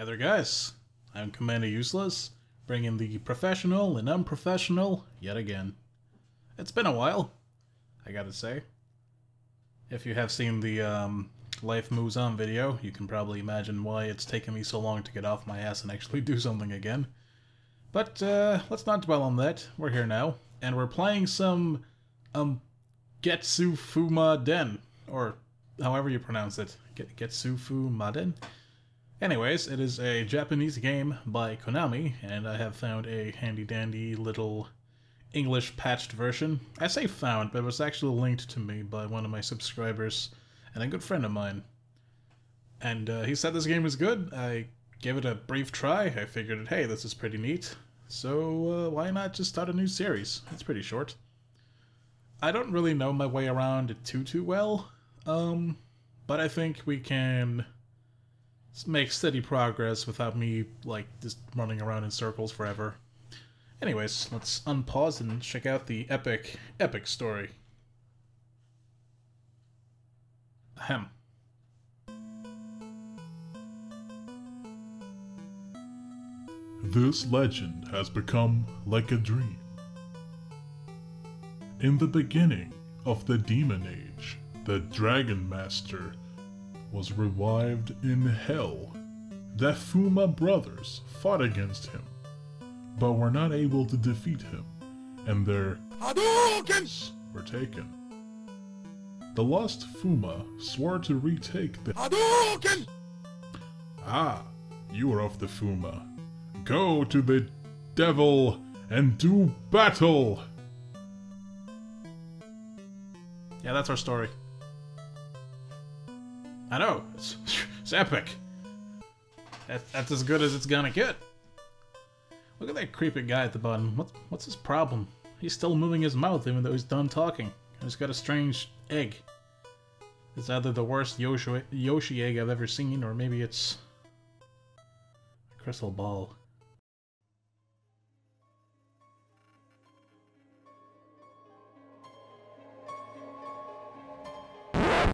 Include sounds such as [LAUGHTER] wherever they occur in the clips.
Hey there, guys. I'm Commander Useless, bringing the professional and unprofessional yet again. It's been a while, I gotta say. If you have seen the um, Life Moves On video, you can probably imagine why it's taken me so long to get off my ass and actually [LAUGHS] do something again. But uh, let's not dwell on that. We're here now, and we're playing some um, Getsu Fuuma Den, or however you pronounce it. Get Getsu? Anyways, it is a Japanese game by Konami, and I have found a handy dandy little English patched version. I say found, but it was actually linked to me by one of my subscribers and a good friend of mine. And uh, he said this game was good. I gave it a brief try. I figured, hey, this is pretty neat. So uh, why not just start a new series? It's pretty short. I don't really know my way around it too too well, um, but I think we can make steady progress without me like just running around in circles forever. Anyways, let's unpause and check out the epic, epic story. Ahem. This legend has become like a dream. In the beginning of the Demon Age, the Dragon Master was revived in hell. The Fuma brothers fought against him, but were not able to defeat him, and their Hadoukens were taken. The lost Fuma swore to retake the Hadouken! Ah, you are of the Fuma. Go to the devil and do battle! Yeah, that's our story. I know, it's, it's epic. That, that's as good as it's gonna get. Look at that creepy guy at the bottom. What, what's his problem? He's still moving his mouth even though he's done talking. He's got a strange egg. It's either the worst Yoshi, Yoshi egg I've ever seen, or maybe it's a crystal ball.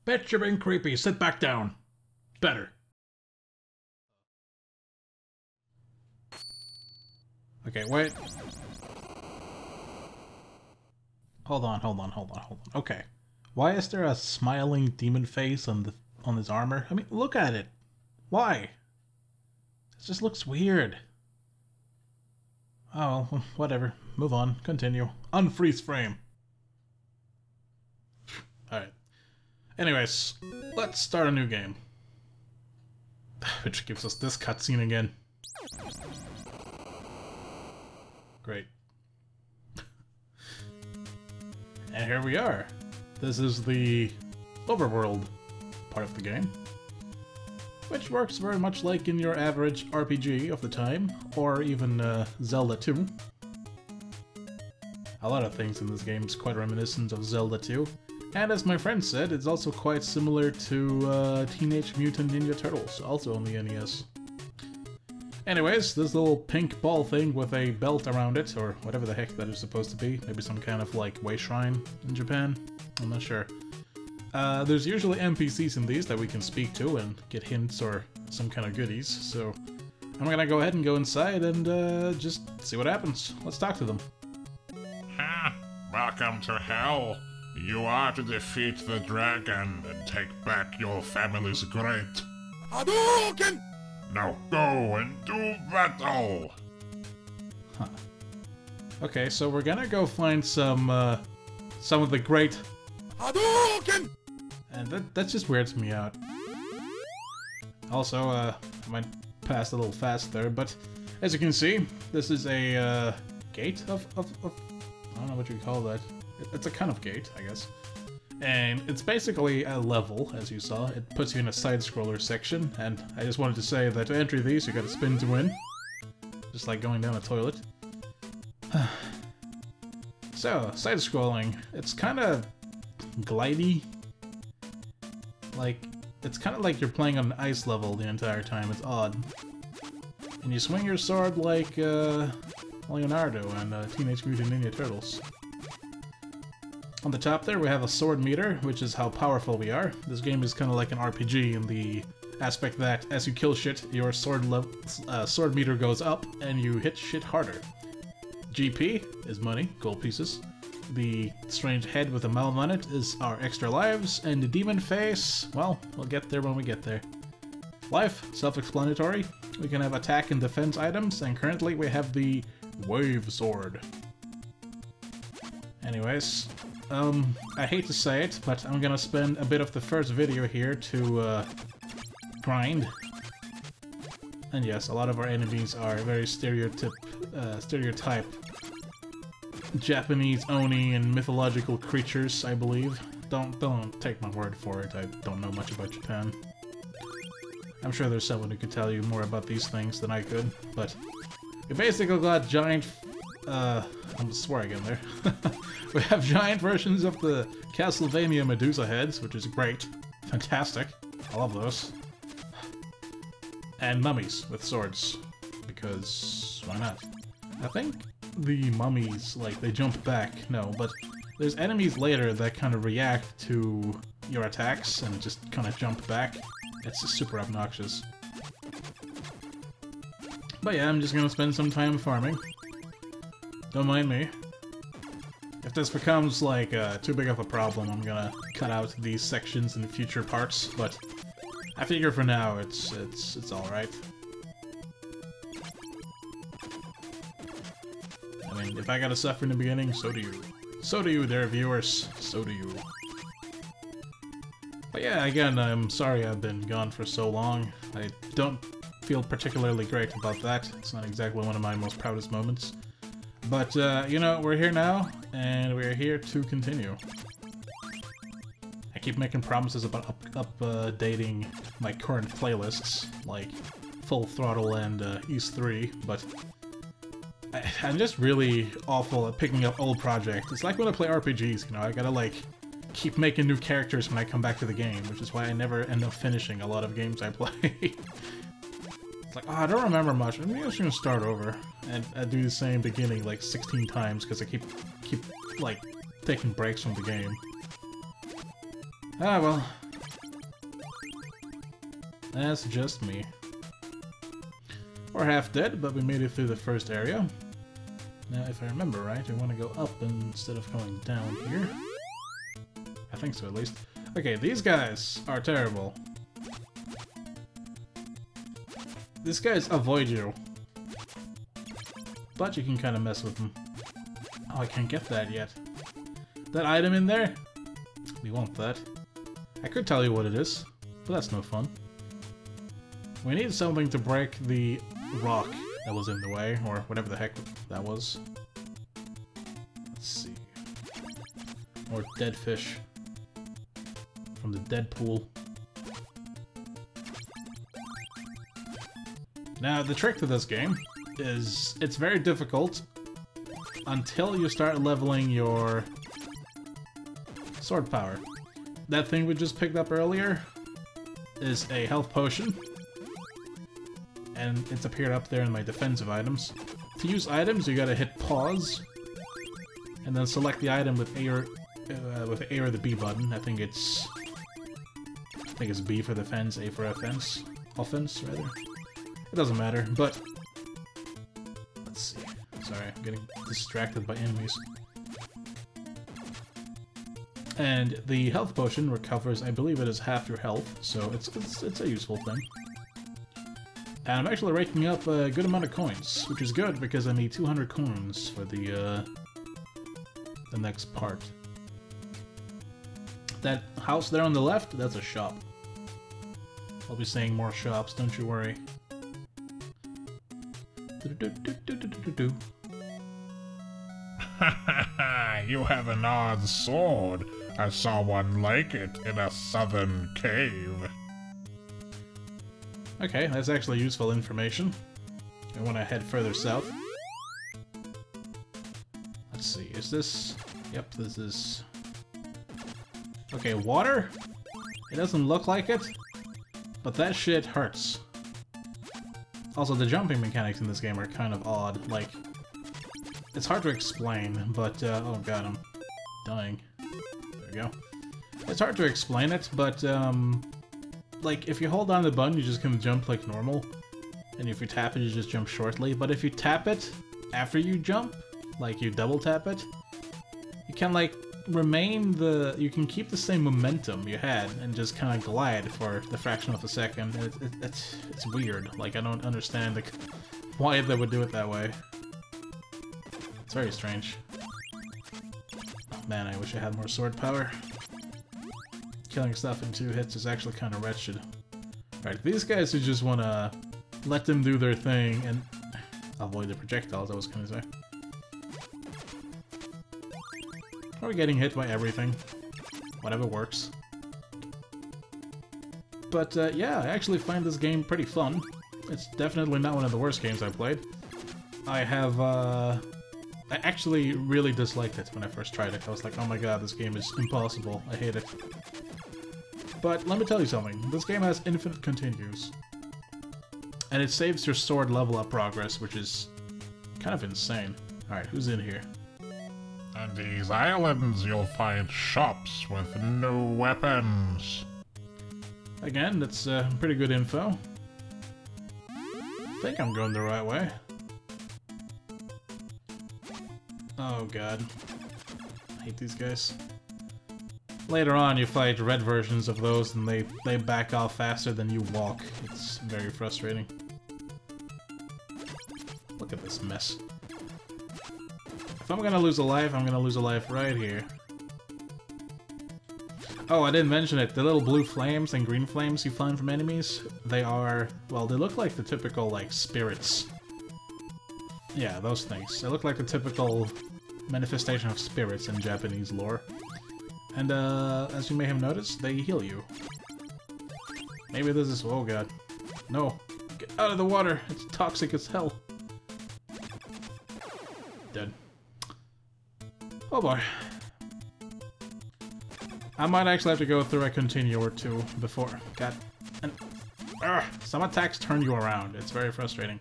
Bet you're being creepy. Sit back down. Better. Okay, wait. Hold on, hold on, hold on, hold on. Okay. Why is there a smiling demon face on the on his armor? I mean, look at it. Why? It just looks weird. Oh, whatever. Move on. Continue. Unfreeze frame. Alright. Anyways, let's start a new game. Which gives us this cutscene again. Great. and here we are. This is the overworld part of the game. Which works very much like in your average RPG of the time, or even uh, Zelda 2. A lot of things in this game is quite reminiscent of Zelda 2. And as my friend said, it's also quite similar to uh, Teenage Mutant Ninja Turtles, also on the NES. Anyways, this little pink ball thing with a belt around it, or whatever the heck that is supposed to be, maybe some kind of like way shrine in Japan, I'm not sure. Uh, there's usually NPCs in these that we can speak to and get hints or some kind of goodies, so I'm gonna go ahead and go inside and uh, just see what happens. Let's talk to them. Ha! Welcome to hell. You are to defeat the dragon and take back your family's great. Hadouken! Now go and do battle! Huh. Okay, so we're gonna go find some, uh, some of the great Hadouken! And that, that just weirds me out. Also, uh, I might pass a little fast there, but as you can see, this is a, uh, gate of, of, of I don't know what you call that. It's a kind of gate, I guess. And it's basically a level, as you saw. It puts you in a side-scroller section, and I just wanted to say that to enter these, you gotta spin to win. Just like going down a toilet. [SIGHS] so, side-scrolling. It's kind of glidey. Like, it's kind of like you're playing on an ice level the entire time. It's odd. And you swing your sword like, uh, Leonardo and uh, Teenage Mutant Ninja Turtles. On the top there we have a sword meter, which is how powerful we are. This game is kind of like an RPG in the aspect that as you kill shit, your sword uh, sword meter goes up and you hit shit harder. GP is money, gold pieces. The strange head with a mouth on it is our extra lives, and the demon face, well, we'll get there when we get there. Life, self-explanatory. We can have attack and defense items, and currently we have the Wave Sword. Anyways, um, I hate to say it, but I'm gonna spend a bit of the first video here to, uh, grind. And yes, a lot of our enemies are very stereotype, uh, stereotype Japanese oni and mythological creatures, I believe. Don't don't take my word for it. I don't know much about Japan. I'm sure there's someone who could tell you more about these things than I could, but we basically got giant. Uh, I'm swearing in there. [LAUGHS] we have giant versions of the Castlevania Medusa heads, which is great, fantastic. I love those. And mummies with swords, because why not? I think the mummies, like, they jump back. No, but there's enemies later that kind of react to your attacks and just kind of jump back. It's super obnoxious. But yeah, I'm just gonna spend some time farming. Don't mind me. If this becomes, like, uh, too big of a problem, I'm gonna cut out these sections in future parts, but I figure for now it's, it's, it's alright. I mean, if I gotta suffer in the beginning, so do you. So do you, dear viewers. So do you. But yeah, again, I'm sorry I've been gone for so long. I don't feel particularly great about that. It's not exactly one of my most proudest moments. But, uh, you know, we're here now, and we're here to continue. I keep making promises about up updating uh, my current playlists, like Full Throttle and uh, Ys 3, but I, am just really awful at picking up old projects. It's like when I play RPGs, you know, I gotta like keep making new characters when I come back to the game, which is why I never end up finishing a lot of games I [LAUGHS] play. It's like, oh, I don't remember much. I'm just gonna start over and I do the same beginning like 16 times because I keep keep like taking breaks from the game. Ah well, that's just me. We're half dead, but we made it through the first area. Now, if I remember right, I want to go up instead of going down here. I think so, at least. Okay, these guys are terrible. These guys avoid you. But you can kind of mess with them. Oh, I can't get that yet. That item in there? We want that. I could tell you what it is, but that's no fun. We need something to break the rock that was in the way, or whatever the heck that was. Let's see. Or dead fish from the dead pool. Now, the trick to this game is it's very difficult until you start leveling your sword power. That thing we just picked up earlier is a health potion and it's appeared up there in my defensive items. To use items, you gotta hit pause, and then select the item with A or uh, with A or the B button. I think it's I think it's B for defense, A for offense, offense rather. It doesn't matter, but let's see. Sorry, I'm getting distracted by enemies. And the health potion recovers, I believe it is half your health, so it's, it's, it's a useful thing. And I'm actually raking up a good amount of coins, which is good because I need 200 coins for the, uh, the next part. That house there on the left, that's a shop. I'll be saying more shops, don't you worry. [LAUGHS] you have an odd sword. I saw one like it in a southern cave. Okay, that's actually useful information. I want to head further south. Let's see, is this... Yep, this is... Okay, water? It doesn't look like it, but that shit hurts. Also, the jumping mechanics in this game are kind of odd, like... It's hard to explain, but, uh, oh god, I'm dying. There we go. It's hard to explain it, but, um, like, if you hold down the button, you just can jump like normal. And if you tap it, you just jump shortly. But if you tap it after you jump, like you double tap it, you can like remain the you can keep the same momentum you had and just kind of glide for the fraction of a second. It, it, it's it's weird. Like i don't understand the, why they would do it that way. It's very strange. Man i wish i had more sword power. Killing stuff in two hits is actually kind of wretched. Alright, these guys who just want to let them do their thing and avoid the projectiles, I was gonna say. We getting hit by everything? Whatever works. But uh, yeah, I actually find this game pretty fun. It's definitely not one of the worst games I've played. I have, uh... I actually really disliked it when I first tried it. I was like, oh my god, this game is impossible. I hate it. But let me tell you something. This game has infinite continues. And it saves your sword level up progress, which is kind of insane. Alright, who's in here? On these islands, you'll find shops with no weapons. Again, that's uh, pretty good info. I think I'm going the right way. Oh god. I hate these guys. Later on, you fight red versions of those and they, they back off faster than you walk. It's very frustrating. Look at this mess. If I'm gonna lose a life, I'm gonna lose a life right here. Oh, I didn't mention it. The little blue flames and green flames you find from enemies, they are, well, they look like the typical, like, spirits. Yeah, those things. They look like the typical manifestation of spirits in Japanese lore. And, uh, as you may have noticed, they heal you. Maybe this is- oh god. No. Get out of the water! It's toxic as hell. Oh boy. I might actually have to go through a continue or two before. God. And, some attacks turn you around. It's very frustrating.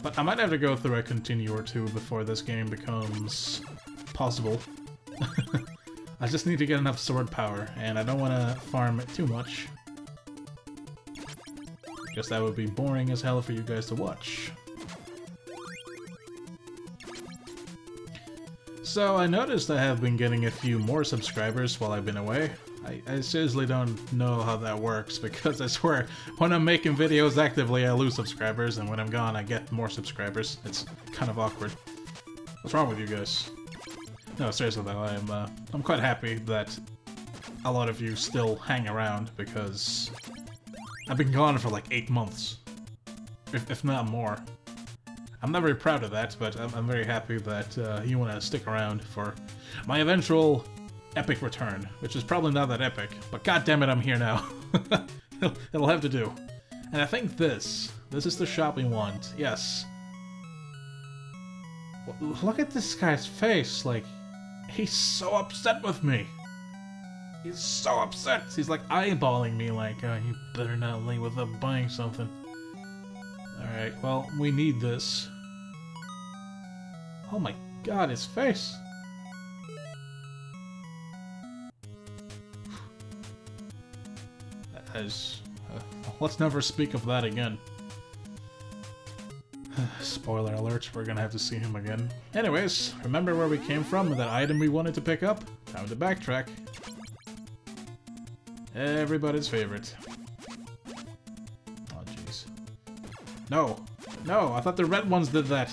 But I might have to go through a continue or two before this game becomes possible. [LAUGHS] I just need to get enough sword power, and I don't want to farm it too much. Guess that would be boring as hell for you guys to watch. So I noticed I have been getting a few more subscribers while I've been away. I, I, seriously don't know how that works [LAUGHS] because I swear when I'm making videos actively I lose subscribers and when I'm gone I get more subscribers. It's kind of awkward. What's wrong with you guys? No, seriously though, I'm, uh, I'm quite happy that a lot of you still hang around because I've been gone for like 8 months. If, if not more. I'm not very proud of that, but I'm, I'm very happy that uh, you want to stick around for my eventual epic return, which is probably not that epic, but god damn it, I'm here now. [LAUGHS] it'll, have to do. And I think this, this is the shop we want, yes. Look at this guy's face, like, he's so upset with me. He's so upset. He's like eyeballing me like, oh, you better not leave without buying something. Alright, well, we need this. Oh my god, his face! As, uh, let's never speak of that again. [SIGHS] Spoiler alert, we're gonna have to see him again. Anyways, remember where we came from that item we wanted to pick up? Time to backtrack. Everybody's favorite. Oh jeez. No! No, I thought the red ones did that!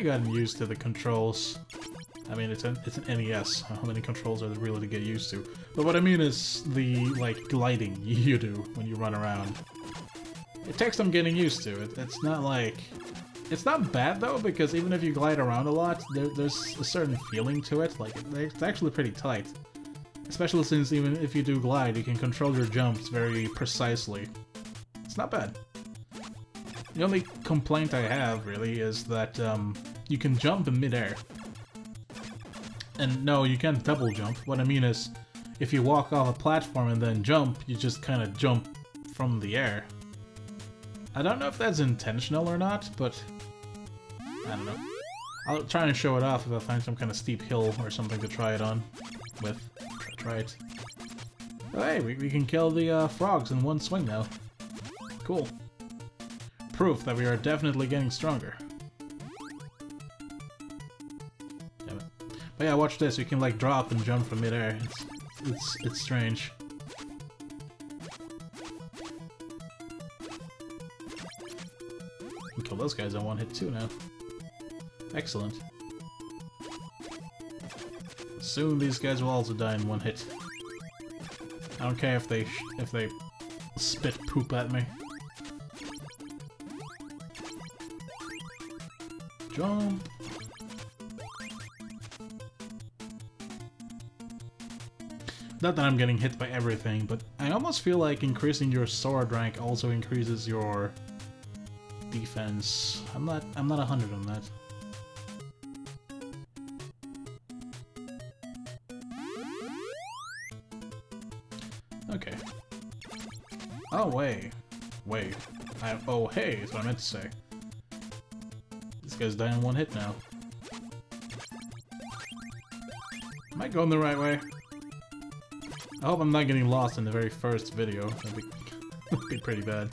I've kinda gotten used to the controls. I mean, it's an, it's an NES. How many controls are there really to get used to? But what I mean is the, like, gliding [LAUGHS] you do when you run around. It takes some getting used to. It, it's not like... It's not bad, though, because even if you glide around a lot, there, there's a certain feeling to it. Like, it's actually pretty tight. Especially since even if you do glide, you can control your jumps very precisely. It's not bad. The only complaint I have, really, is that um, you can jump in midair. And no, you can't double jump. What I mean is, if you walk off a platform and then jump, you just kind of jump from the air. I don't know if that's intentional or not, but I don't know. I'll try and show it off if I find some kind of steep hill or something to try it on with. Try it. Oh, hey, we, we can kill the uh, frogs in one swing now. Cool. Proof that we are definitely getting stronger. But yeah, watch this. You can like drop and jump from midair. It's it's it's strange. kill those guys in one hit too now. Excellent. Soon these guys will also die in one hit. I don't care if they if they spit poop at me. Jump! Not that I'm getting hit by everything, but I almost feel like increasing your sword rank also increases your defense. I'm not I'm not a hundred on that. Okay. Oh wait. Wait. I oh hey is what I meant to say. This guy's dying one hit now. Am I going the right way? I hope I'm not getting lost in the very first video. That'd be, be pretty bad.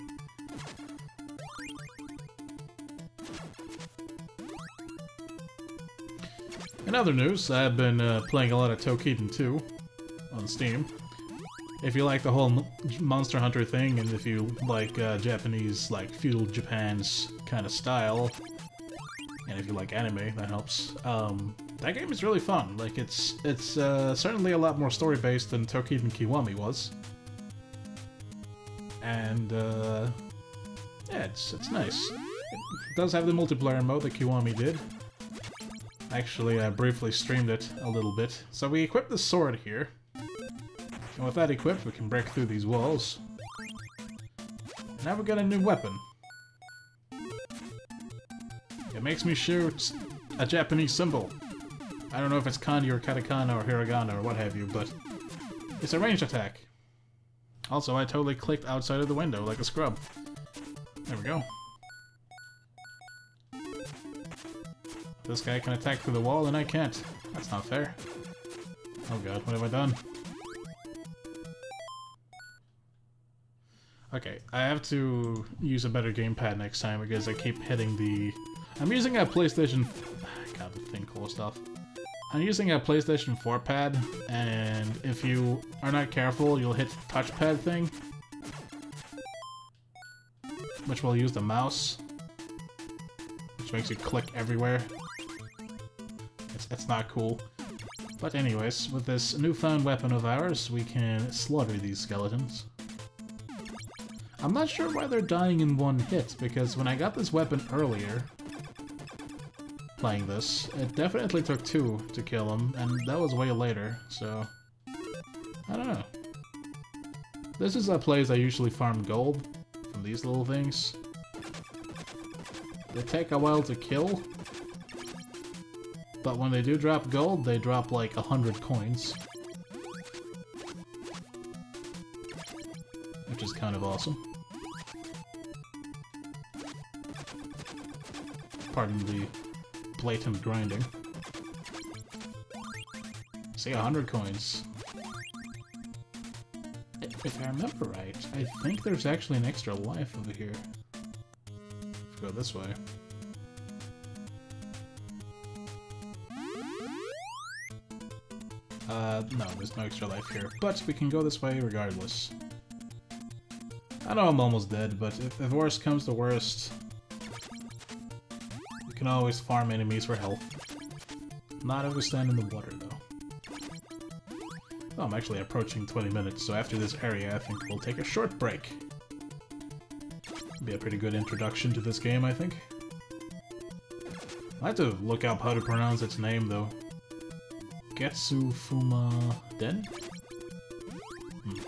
In other news, I've been uh, playing a lot of Toukiden 2 on Steam. If you like the whole Monster Hunter thing, and if you like uh, Japanese, like, feudal Japan's kind of style, and if you like anime, that helps. Um, that game is really fun. Like, it's it's uh, certainly a lot more story-based than Toukiden Kiwami was. And, uh, yeah, it's, it's nice. It does have the multiplayer mode that Kiwami did. Actually, I briefly streamed it a little bit. So we equip the sword here. And with that equipped, we can break through these walls. Now we got a new weapon. It makes me shoot a Japanese symbol. I don't know if it's kanji or katakana or hiragana or what have you, but it's a ranged attack. Also, I totally clicked outside of the window like a scrub. There we go. This guy can attack through the wall and I can't. That's not fair. Oh god, what have I done? Okay, I have to use a better gamepad next time because I keep hitting the... I'm using a PlayStation... God, the thing closed off. I'm using a PlayStation 4 pad, and if you are not careful, you'll hit the touchpad thing. Which will use the mouse. Which makes you click everywhere. It's, it's not cool. But anyways, with this newfound weapon of ours, we can slaughter these skeletons. I'm not sure why they're dying in one hit, because when I got this weapon earlier, playing this, it definitely took two to kill him, and that was way later, so... I don't know. This is a place I usually farm gold, from these little things. They take a while to kill, but when they do drop gold, they drop like a hundred coins. Which is kind of awesome. Pardon the blatant grinding. See, a hundred coins. If I remember right, I think there's actually an extra life over here. Let's go this way. Uh, no, there's no extra life here, but we can go this way regardless. I know I'm almost dead, but if, if worst comes to worst, we can always farm enemies for health. Not if we stand in the water, though. Oh, I'm actually approaching 20 minutes, so after this area, I think we'll take a short break. Be a pretty good introduction to this game, I think. I have to look up how to pronounce its name, though. Getsu Fuuma Den? Hmm.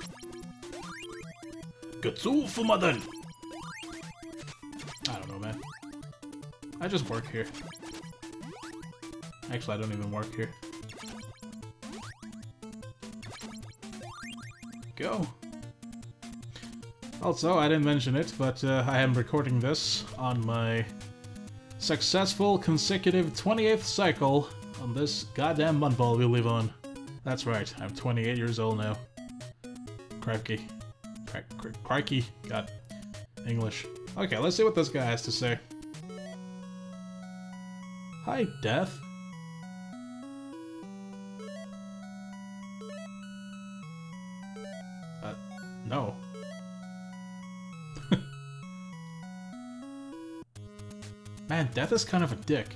Getsu I just work here. Actually, I don't even work here. Go! Also, I didn't mention it, but uh, I am recording this on my successful consecutive 28th cycle on this goddamn mud ball we live on. That's right, I'm 28 years old now. Crikey. Cri cri crikey. God. English. Okay, let's see what this guy has to say. Hi, Death. Uh, no. [LAUGHS] Man, Death is kind of a dick.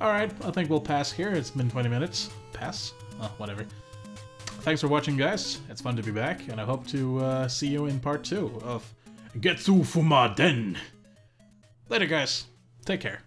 Alright, I think we'll pass here. It's been 20 minutes. Pass? Oh, whatever. Thanks for watching, guys. It's fun to be back, and I hope to uh, see you in part 2 of Getsu Fuuma Den. Later, guys. Take care.